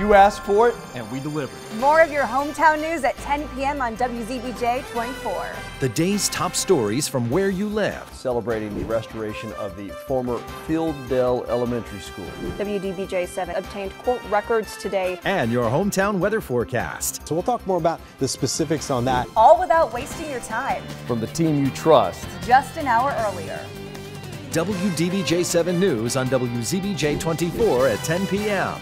You asked for it, and we delivered. More of your hometown news at 10 p.m. on WZBJ 24. The day's top stories from where you live. Celebrating the restoration of the former Fieldale Elementary School. WDBJ 7 obtained court records today. And your hometown weather forecast. So we'll talk more about the specifics on that. All without wasting your time. From the team you trust. Just an hour earlier. WDBJ 7 News on WZBJ 24 at 10 p.m.